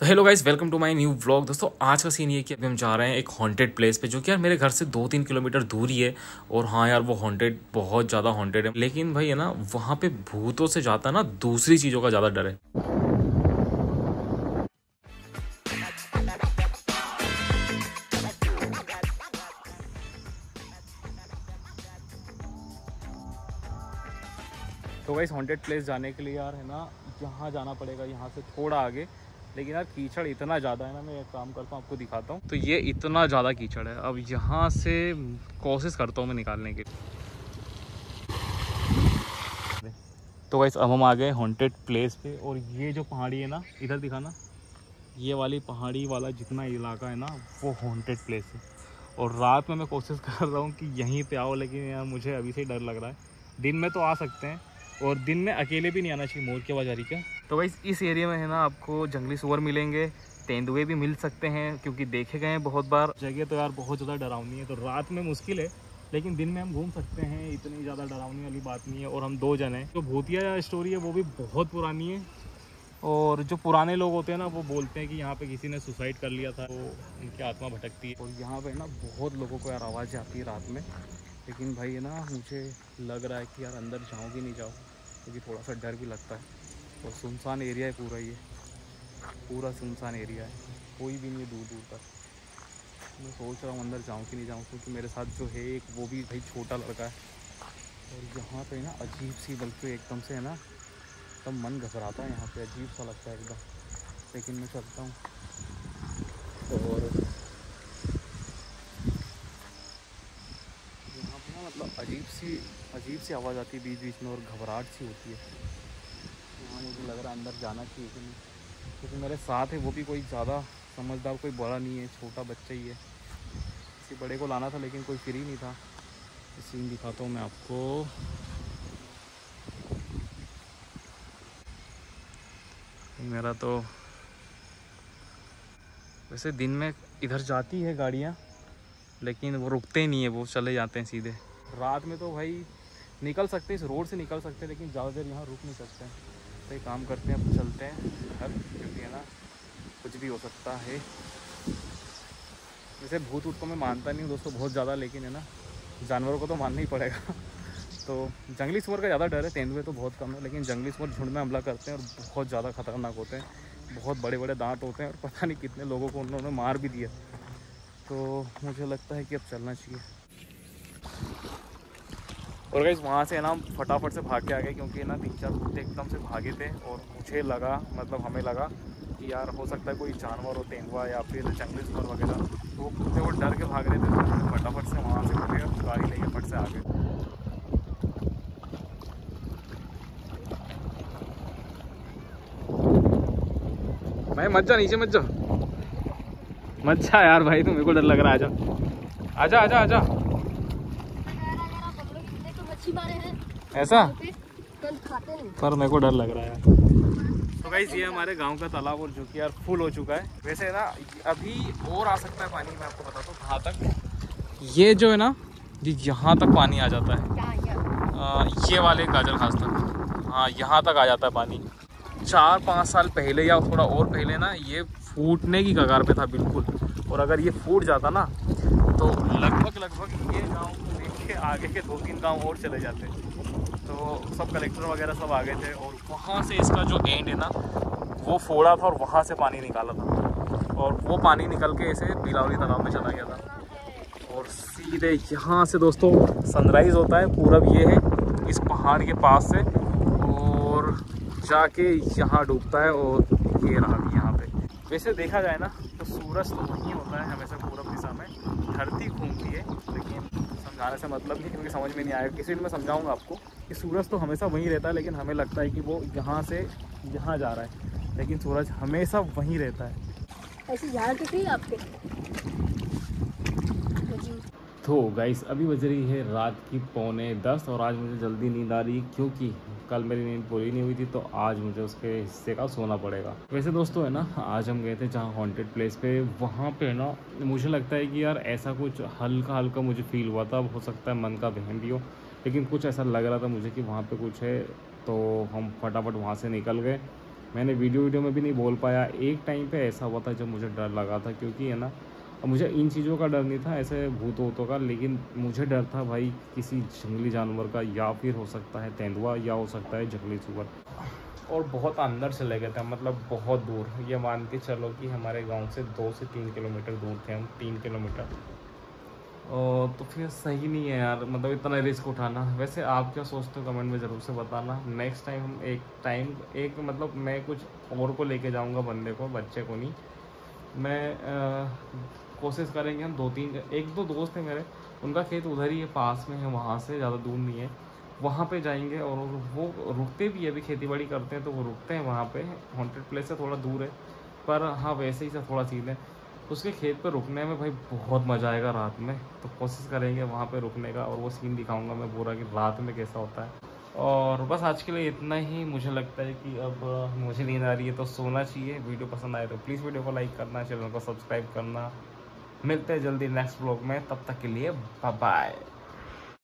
तो hello guys welcome to my new vlog दोस्तों, आज का सीन ये कि अभी हम जा रहे हैं एक हॉन्टेड प्लेस पे, जो कि यार मेरे घर से दो तीन किलोमीटर दूर ही, और हाँ यार, वो हॉन्टेड बहुत ज़्यादा हॉन्टेड है। लेकिन भाई है ना, वहाँ पे भूतों से जाता ना, दूसरी चीज़ों का ज़्यादा डर है। तो गाइस हॉन्टेड प्लेस जाने के लिए यार है ना, यहाँ जाना पड़ेगा, यहाँ से थोड़ा आगे। लेकिन यार कीचड़ इतना ज़्यादा है ना, मैं एक काम करता हूँ, आपको दिखाता हूँ। तो ये इतना ज़्यादा कीचड़ है। अब यहाँ से कोशिश करता हूँ मैं निकालने की। तो वैसे अब हम आ गए हॉन्टेड प्लेस पे, और ये जो पहाड़ी है ना, इधर दिखाना ये वाली पहाड़ी वाला जितना इलाका है ना, वो हॉन्टेड प्लेस है। और रात में मैं कोशिश कर रहा हूँ कि यहीं पे आओ, लेकिन यार मुझे अभी से डर लग रहा है। दिन में तो आ सकते हैं और दिन में अकेले भी नहीं आना चाहिए मोर के बाजारी का तो भाई इस एरिया में है ना आपको जंगली सुअर मिलेंगे तेंदुए भी मिल सकते हैं क्योंकि देखे गए हैं बहुत बार। जगह तो यार बहुत ज़्यादा डरावनी है तो रात में मुश्किल है लेकिन दिन में हम घूम सकते हैं इतनी ज़्यादा डरावनी वाली बात नहीं है और हम दो जन हैं। जो भूतिया स्टोरी है वो भी बहुत पुरानी है और जो पुराने लोग होते हैं ना वो बोलते हैं कि यहाँ पे किसी ने सुसाइड कर लिया था तो उनकी आत्मा भटकती है। और यहाँ पे ना बहुत लोगों को यार आवाज़ आती है रात में लेकिन भाई है ना मुझे लग रहा है कि यार अंदर जाऊँ कि नहीं जाऊँ। क्योंकि थोड़ा सा डर भी लगता है। और सुनसान एरिया है पूरा ये। पूरा सुनसान एरिया है। कोई भी नहीं दूर दूर तक। मैं सोच रहा हूँ अंदर जाऊँ कि नहीं जाऊँ, क्योंकि मेरे साथ जो है एक वो भी भाई छोटा लड़का है। और यहाँ पे ना अजीब सी बल्कि एकदम से है ना, एकदम मन घबराता है यहाँ पे। अजीब सा लगता है एकदम। लेकिन मैं चलता हूँ। और यहाँ पे ना मतलब अजीब सी अजीब सी आवाज़ आती है बीच बीच में और घबराहट सी होती है। यहाँ मुझे लग रहा है अंदर जाना चाहिए कि नहीं क्योंकि मेरे साथ है, वो भी कोई ज़्यादा समझदार, कोई बड़ा नहीं है, छोटा बच्चा ही है। किसी बड़े को लाना था, लेकिन कोई फ्री नहीं था। सीन दिखाता हूँ मैं आपको। मेरा तो वैसे दिन में इधर जाती है गाड़ियाँ, लेकिन वो रुकते ही नहीं है, वो चले जाते हैं सीधे। रात में तो भाई निकल सकते हैं, इस रोड से निकल सकते हैं, लेकिन ज़्यादा देर यहाँ रुक नहीं सकते तो एक काम करते हैं, अब चलते हैं घर, क्योंकि है ना, कुछ भी हो सकता है। जैसे भूत ऊत को मैं मानता नहीं हूँ दोस्तों, बहुत ज़्यादा, लेकिन है ना, जानवरों को तो मानना ही पड़ेगा। तो जंगली सुअर का ज़्यादा डर है, तेंदुए तो बहुत कम है, लेकिन जंगली सुअर झुंड में हमला करते हैं और बहुत ज़्यादा खतरनाक होते हैं। बहुत बड़े बड़े दांत होते हैं और पता नहीं कितने लोगों को उन्होंने मार भी दिया। तो मुझे लगता है कि अब चलना चाहिए। और गई वहाँ से ना फटाफट से भाग के आ गए क्योंकि ना तीन चार कुत्ते एकदम से भागे थे और मुझे लगा मतलब हमें लगा कि यार हो सकता है कोई जानवर हो, तेंदुआ या फिर जंगली सुअर वगैरह। तो कुत्ते वो डर के भाग रहे थे तो फटाफट से वहाँ से उठे गाड़ी लेके फट से आ गए। भाई, मत जा, नीचे मत जा। मत जा यार भाई तो मेरे को डर लग रहा है आजा आजा आजा आजा ऐसा? पर मेरे को डर लग रहा है। तो गाइस ये हमारे गाँव का तालाब और जो कि यार फुल हो चुका है। वैसे ना अभी और आ सकता है पानी मैं आपको बताता हूँ कहाँ तक। ये जो है ना जी यहाँ तक पानी आ जाता है आ, ये वाले गाजर खास तक। हाँ यहाँ तक आ जाता है पानी। चार पाँच साल पहले या थोड़ा और पहले ना ये फूटने की कगार पे था बिल्कुल। और अगर ये फूट जाता ना तो लगभग लगभग ये गाँव देख के आगे के दो तीन गाँव और चले जाते। तो सब कलेक्टर वगैरह सब आ गए थे और वहाँ से इसका जो एंड है ना, वो फोड़ा था और वहाँ से पानी निकाला था। और वो पानी निकल के ऐसे बिलावली तालाब में चला गया था। और सीधे यहाँ से दोस्तों सनराइज़ होता है, पूरब ये है, इस पहाड़ के पास से, और जाके यहाँ डूबता है और ये रहा भी यहाँ पे। वैसे देखा जाए ना तो सूरज तो वहीं होता है हमेशा पूरब दिशा में, धरती घूमती है, लेकिन समझाने से मतलब नहीं क्योंकि समझ में नहीं आया। किसी दिन मैं समझाऊँगा आपको कि सूरज तो हमेशा वहीं रहता है लेकिन हमें लगता है कि वो यहाँ से यहाँ जा रहा है। लेकिन सूरज हमेशा वहीं रहता है। ऐसी तो आपके? तो गाइस अभी बज रही है रात की पौने दस और आज मुझे जल्दी नींद आ रही है क्योंकि कल मेरी नींद पूरी नहीं हुई थी तो आज मुझे उसके हिस्से का सोना पड़ेगा। वैसे दोस्तों, है ना, आज हम गए थे जहाँ हॉन्टेड प्लेस पे। वहाँ पे ना, मुझे लगता है कि यार ऐसा कुछ हल्का हल्का मुझे फील हुआ था। हो सकता है मन का वहम भी हो, लेकिन कुछ ऐसा लग रहा था मुझे कि वहाँ पे कुछ है तो हम फटाफट वहाँ से निकल गए। मैंने वीडियो वीडियो में भी नहीं बोल पाया। एक टाइम पे ऐसा हुआ था जब मुझे डर लगा था, क्योंकि, है ना अब मुझे इन चीज़ों का डर नहीं था ऐसे भूत वूतों का लेकिन मुझे डर था भाई किसी जंगली जानवर का या फिर हो सकता है तेंदुआ या हो सकता है जंगली सुअर। और बहुत अंदर चले गए थे मतलब बहुत दूर। ये मान के चलो कि हमारे गाँव से दो से तीन किलोमीटर दूर थे हम तीन किलोमीटर। तो फिर सही नहीं है यार मतलब इतना रिस्क उठाना। वैसे आप क्या सोचते हो कमेंट में ज़रूर से बताना। नेक्स्ट टाइम हम एक टाइम एक मतलब मैं कुछ और को लेके जाऊँगा बंदे को बच्चे को नहीं। मैं आ, कोशिश करेंगे हम दो तीन एक दो दोस्त हैं मेरे, उनका खेत उधर ही है, पास में है, वहाँ से ज़्यादा दूर नहीं है, वहाँ पे जाएँगे और वो रुकते भी अभी खेती बाड़ी करते हैं तो वो रुकते हैं वहाँ पे हॉन्टेड प्लेस से थोड़ा दूर है, पर हाँ वैसे ही से थोड़ा सीन है, उसके खेत पे रुकने में भाई बहुत मज़ा आएगा रात में तो कोशिश करेंगे वहाँ पे रुकने का और वो सीन दिखाऊँगा मैं पूरा कि रात में कैसा होता है, और बस आज के लिए इतना ही, मुझे लगता है कि अब मुझे नींद आ रही है तो सोना चाहिए, वीडियो पसंद आए तो प्लीज़ वीडियो को लाइक करना, चैनल को सब्सक्राइब करना मिलते हैं जल्दी नेक्स्ट ब्लॉग में तब तक के लिए बाय